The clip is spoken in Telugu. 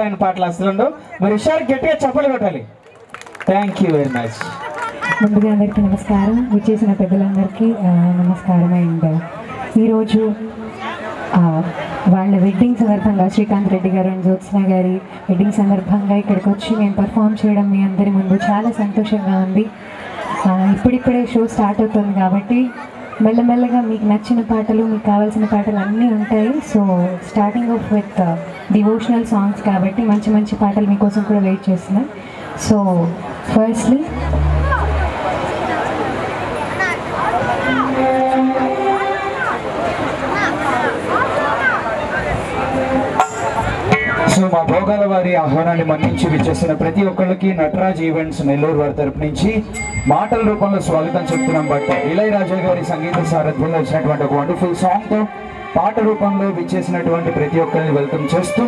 ఆయన పాటలు అసలు ఉండవు మరి హుషారు గట్టిగా చెప్పలు కొట్టాలి. థ్యాంక్ యూ వెరీ మచ్ ముందుగా అందరికీ నమస్కారం. విచ్చేసిన పెద్దలందరికీ నమస్కారం అండ్ ఈరోజు వాళ్ళ వెడ్డింగ్ సందర్భంగా శ్రీకాంత్ రెడ్డి గారు అండ్ జ్యోత్స్న గారి వెడ్డింగ్ సందర్భంగా ఇక్కడికి వచ్చి మేము పర్ఫామ్ చేయడం మీ అందరి ముందు చాలా సంతోషంగా ఉంది. ఇప్పుడిప్పుడే షో స్టార్ట్ అవుతుంది కాబట్టి మెల్లమెల్లగా మీకు నచ్చిన పాటలు మీకు కావాల్సిన పాటలు అన్నీ ఉంటాయి. So starting off with devotional songs కాబట్టి మంచి మంచి పాటలు మీకోసం కూడా వెయిట్ చేస్తున్నాం. సో ఫస్ట్లీ మా భోగాల వారి ఆహ్వానాన్ని మన్నించి విచ్చేసిన ప్రతి ఒక్కళ్ళకి నటరాజ్ ఈవెంట్స్ నెల్లూరు వారి తరపు నుంచి మాటల రూపంలో స్వాగతం చెప్తున్నాం. బట్ ఇళయరాజా గారి సంగీత సారథ్యంలో వచ్చినటువంటి ఒక వండర్ఫుల్ సాంగ్తో పాట రూపంలో విచ్చేసినటువంటి ప్రతి ఒక్కరిని వెల్కమ్ చేస్తూ